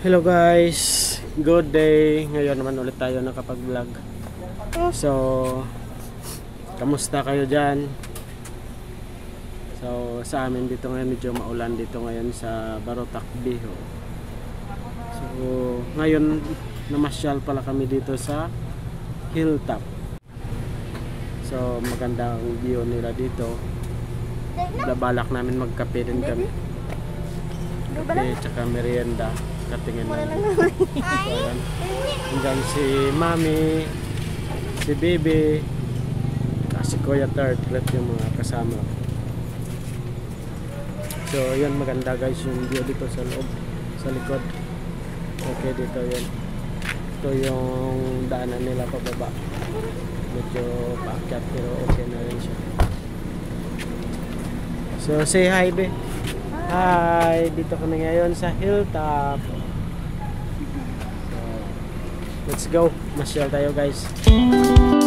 Hello guys, good day. Ngayon naman ulit tayo nakapag-vlog. So, kamusta kayo dyan? So, sa amin dito ngayon medyo maulan dito ngayon sa Barotac Biho. So, ngayon namasyal pala kami dito sa Hilltop. So, maganda ang view nila dito. Nabalak namin magkape din kami. Kape tsaka merienda. Katingin. So, ayan. Hanggang si Mami, si Baby, ah, si Kuya Third, lahat yung mga kasama. So, yan maganda guys yung view dito sa loob, sa likod. Okay dito yan. Ito yung daanan nila pababa. Medyo paakyat pero okay na rin siya. So, say hi, be. Hi! Dito kami ngayon sa Hilltop. Let's go. Masyal tayo, guys.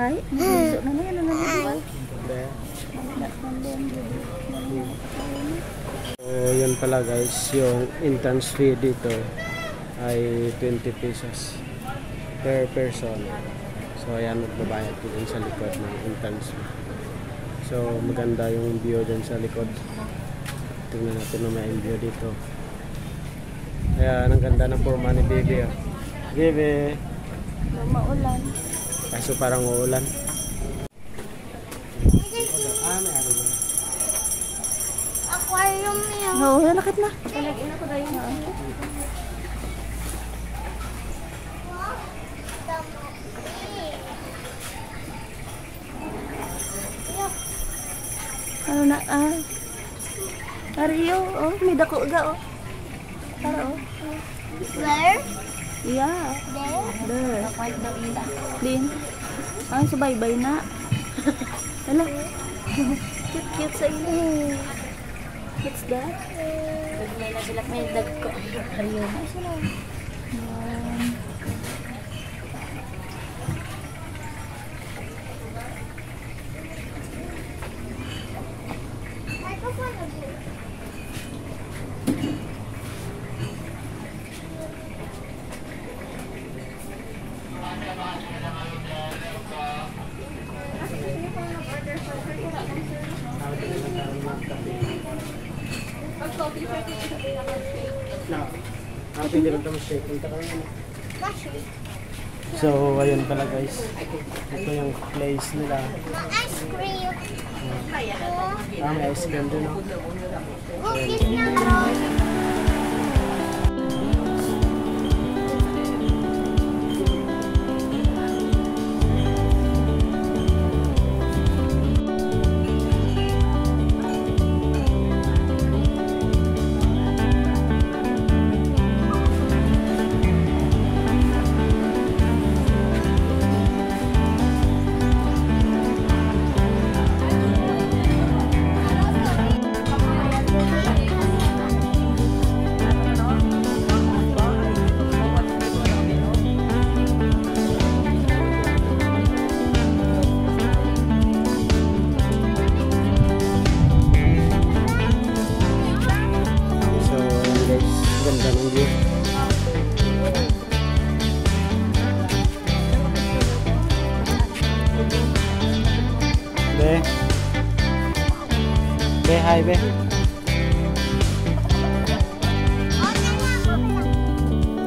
Ay, nabunso na na yan. Na yan? So, yun pala guys, yung entrance fee dito ay 20 pesos per person. So, ayan, magbabayad ko dun sa likod ng entrance fee. So, maganda yung view dyan sa likod. Tingnan natin na may view dito. Ayan, ang ganda ng forma ni Baby. Oh. Baby! Maulan. Kaso parang uulan. Aquarium yan. Oo, oh, lakad na. Talagin ako rin. Ano na, ah. Ario, oh, may dako ga, oh. Para, oh. Where? Yeah. There? There. Din. Ay, subaybay na. Hala. cute, cute sa iyo. What's that? May nabilak may dag ko. Ayun. Ay, sila. Um, Na, ah, pwede rin kami shake. Punta ka naman. So, ayun pala guys. Ito yung place nila. Ice cream. Ah, may ice cream din, no?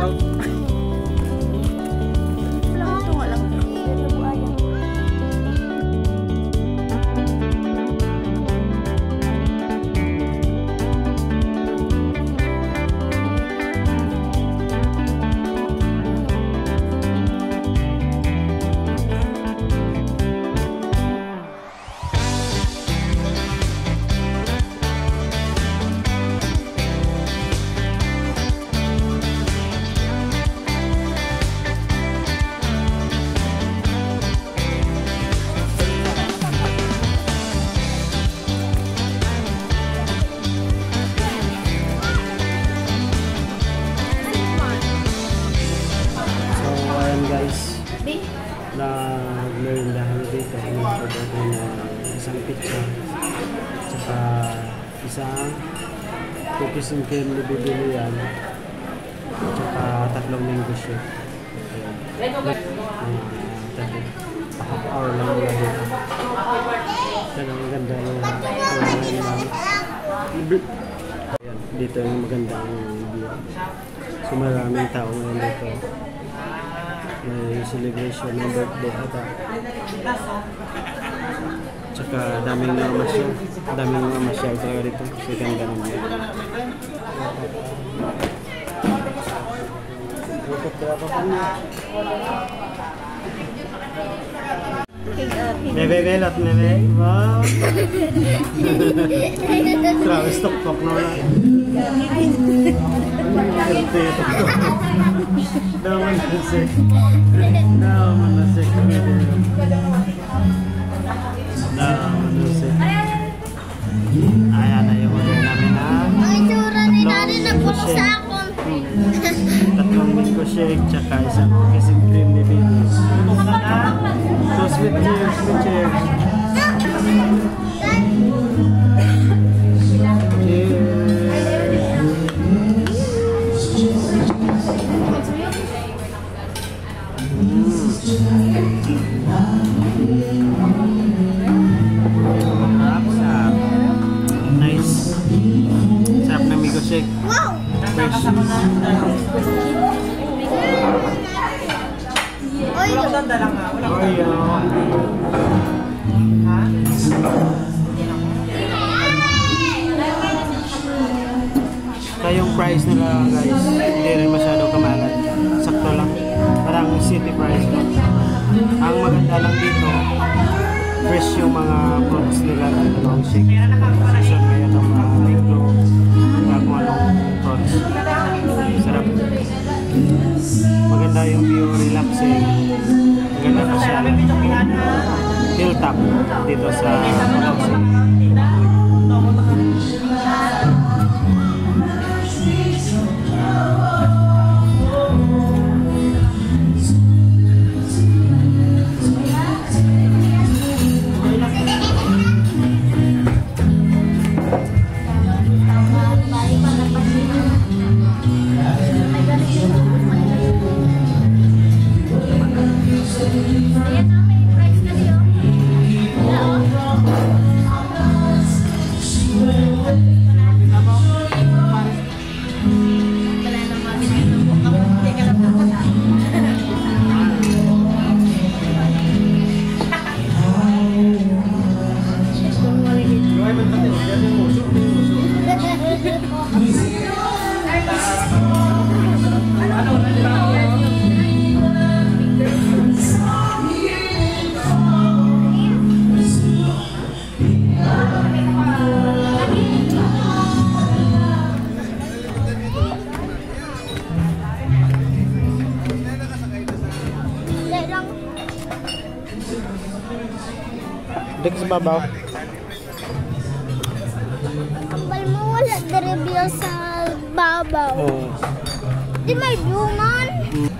Lang, merindahan dito, in-order ko na isang pizza, saka isang cookies and cream na bibili yan, saka tatlong mango shake. Okay. Uh, half hour lang nila dito. Talagang maganda yung Ayan, dito yung magandang view. So maraming tao ngayon dito. May celebration ng birthday ata. Tsaka daming mga masyal. Daming mga masyal talaga dito. Kasi ganda ng view. Bebe, belot, bebe. Wow. Grabe, stok-tok na wala. Gante, tok-tok. Daman na si. Daman na si. Daman na si. Ayan na yung order namin na Ang itsura ni Nani na puro sa akon. tatlong mango shake tsaka isang cookies and cream Fresh. Oy, Oreo. Kaya yung price nila guys, hindi rin masyado kamalat. Sakto lang. Parang city price lang. Ang maganda lang dito, fresh yung mga fruits nila ng shake. Yung view, relaxing. Pa siya. Hilltop dito sa Palawan. Babaw. Kapal mo wala diribyo sa babaw. Oo. Di may bungan. When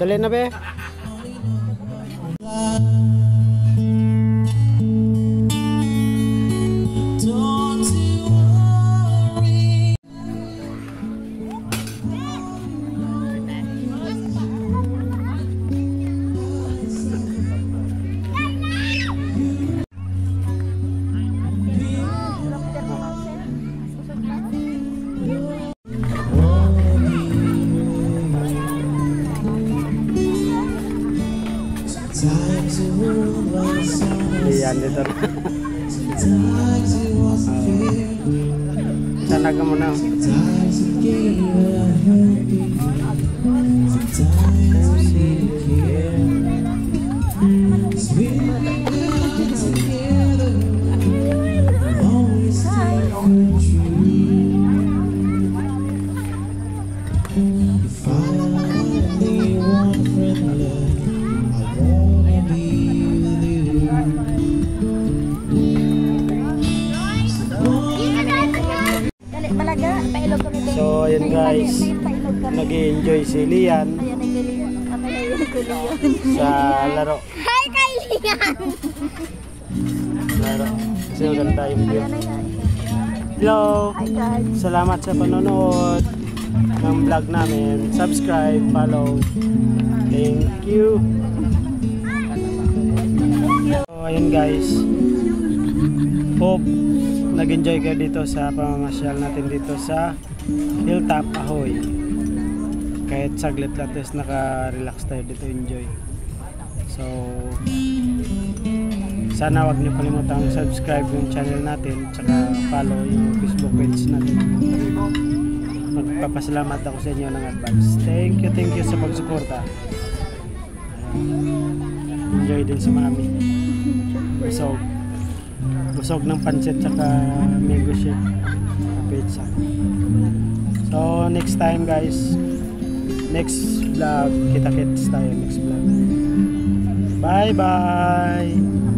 Dali na be. Kan, di sana sana ka muna Sometimes si Lian Ayan, ay Lilian. Kamay ay Lilian. sa laro. Hi, Kylian! Laro. Kasi maganda. Ayan, ayan. Hello! Hi guys. Salamat sa panonood ng vlog namin. Subscribe, follow. Thank you. So, ayun guys. Hope nag-enjoy kayo dito sa pamamasyal natin dito sa Hilltop Ahoy. Kahit saglit lang tapos naka-relax tayo dito enjoy. So, sana wag niyo kalimutang subscribe yung channel natin tsaka follow yung Facebook page natin. Magpapasalamat ako sa inyo ng advance. Thank you, thank you sa pagsuporta. Enjoy din si Mami. Busog. Busog ng pancit tsaka mango shake. Pizza. So, next time guys. Next vlog. Kita-kits tayo next vlog. Bye-bye!